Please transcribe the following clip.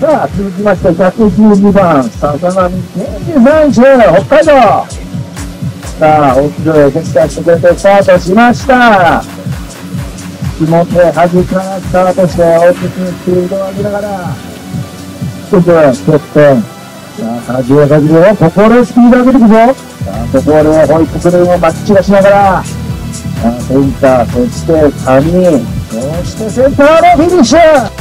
さあ、続きまして112番、坂波健二選手、北海道。さあ、大きく決済してくれてスタートしました。気持ち端からスタートして、大きくスピードを上げながら、一つ、一つッ。さあ、端をかけるよ。ここでスピード上げていくぞ。さあ、ここでホイップクルーをバッチらしながら、さあセンター、そして紙、そしてセンターのフィニッシュ